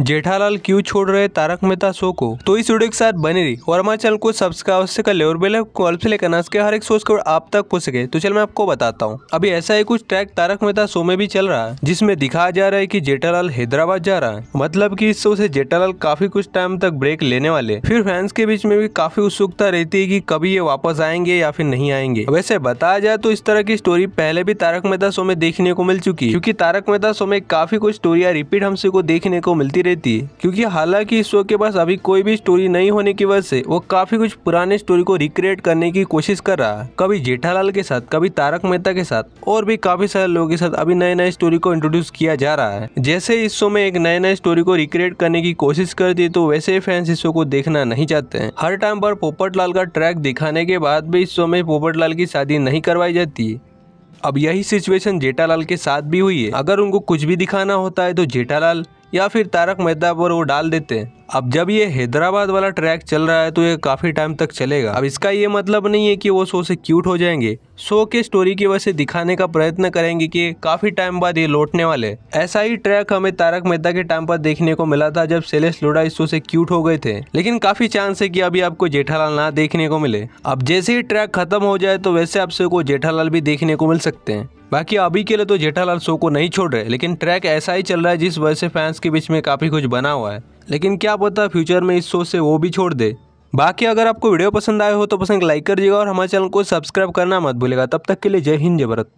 जेठालाल क्यों छोड़ रहे तारक मेहता शो को? तो इस वीडियो के साथ बने रही और हमारे चैनल को सब्सक्राइब अवश्य कर ले और बेल कॉल से लेकर के हर एक सोच को आप तक पहुँच सके। तो चल मैं आपको बताता हूँ। अभी ऐसा ही कुछ ट्रैक तारक मेहता शो में भी चल रहा है, जिसमें दिखाया जा रहा है की जेठालाल हैदराबाद जा रहा है। मतलब की इस शो से जेठालाल काफ़ी कुछ टाइम तक ब्रेक लेने वाले फिर फैंस के बीच में भी काफ़ी उत्सुकता रहती है की कभी ये वापस आएँगे या फिर नहीं आएँगे। वैसे बताया जाए तो इस तरह की स्टोरी पहले भी तारक मेहता शो में देखने को मिल चुकी है, क्योंकि तारक मेहता शो में काफ़ी कुछ स्टोरिया रिपीट हमसे को देखने को मिलती रहती है। क्योंकि हालाँकि इस शो के पास अभी कोई भी स्टोरी नहीं होने की वजह से वो काफ़ी कुछ पुराने स्टोरी को रिक्रिएट करने की कोशिश कर रहा है। कभी जेठालाल के साथ, कभी तारक मेहता के साथ और भी काफ़ी सारे लोगों के साथ अभी नए नए स्टोरी को इंट्रोड्यूस किया जा रहा है। जैसे इस शो में एक नए नए स्टोरी को रिक्रिएट करने की कोशिश करती है तो वैसे फैंस इस शो को देखना नहीं चाहते हैं। हर टाइम पर पोपट लाल का ट्रैक दिखाने के बाद भी इस शो में पोपट लाल की शादी नहीं करवाई जाती। अब यही सिचुएशन जेठालाल के साथ भी हुई है। अगर उनको कुछ भी दिखाना होता है तो जेठालाल या फिर तारक मेहता पर वो डाल देते हैं। अब जब ये हैदराबाद वाला ट्रैक चल रहा है तो ये काफ़ी टाइम तक चलेगा। अब इसका ये मतलब नहीं है कि वो शो से क्यूट हो जाएँगे। शो के स्टोरी की वजह से दिखाने का प्रयत्न करेंगे कि काफ़ी टाइम बाद ये लौटने वाले ऐसा ही ट्रैक हमें तारक मेहता के टाइम पर देखने को मिला था, जब सेलेस लोडा इस शो से क्यूट हो गए थे। लेकिन काफ़ी चांस है कि अभी आपको जेठालाल ना देखने को मिले। अब जैसे ही ट्रैक खत्म हो जाए तो वैसे आपसे को जेठालाल भी देखने को मिल सकते हैं। बाकी अभी के लिए तो जेठालाल शो को नहीं छोड़ रहे, लेकिन ट्रैक ऐसा ही चल रहा है, जिस वजह से फैंस के बीच में काफ़ी कुछ बना हुआ है। लेकिन क्या पता फ्यूचर में इस शो से वो भी छोड़ दे। बाकी अगर आपको वीडियो पसंद आए हो तो पसंद लाइक कर दीजिएगा और हमारे चैनल को सब्सक्राइब करना मत भूलेगा तब तक के लिए जय हिंद, जय भारत।